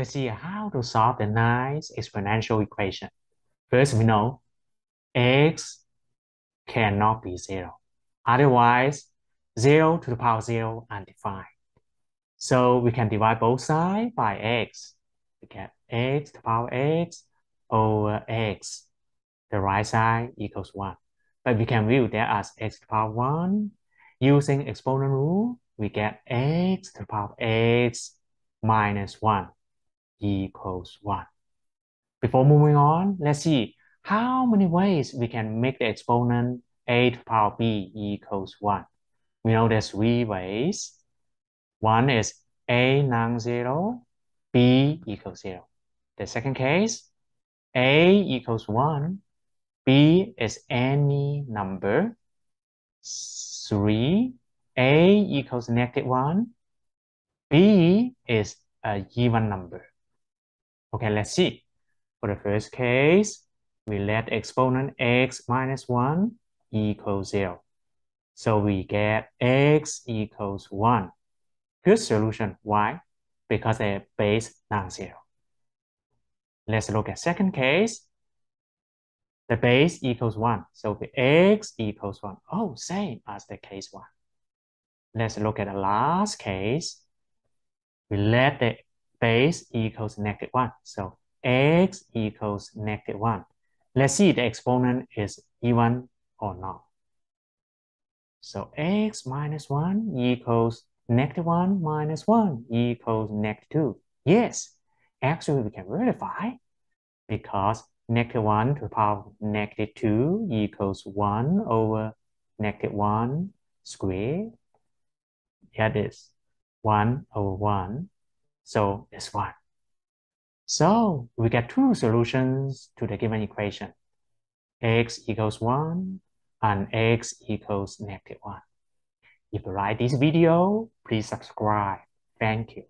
Let's see how to solve the nice exponential equation. First, we know x cannot be 0. Otherwise, 0 to the power 0 undefined. So we can divide both sides by x. We get x to the power x over x. The right side equals 1. But we can view that as x to the power 1. Using exponent rule, we get x to the power x minus 1 equals 1. Before moving on, let's see how many ways we can make the exponent a to the power b equals 1. We know there's three ways. One is a non-zero, b equals 0. The second case, a equals 1, b is any number. 3, a equals negative 1, b is a even number. Okay, let's see. For the first case, we let exponent x minus 1 equals 0. So we get x equals 1. Good solution. Why? Because the base non-zero. Let's look at second case. The base equals 1. So the x equals 1. Oh, same as the case 1. Let's look at the last case. We let the base equals negative 1. So x equals negative 1. Let's see the exponent is even or not. So x minus 1 equals negative 1 minus 1 equals negative 2. Yes, actually we can verify because negative 1 to the power negative 2 equals 1 over negative 1 squared. That is 1 over 1 so it's 1. So we get two solutions to the given equation. x equals 1 and x equals negative 1. If you like this video, please subscribe. Thank you.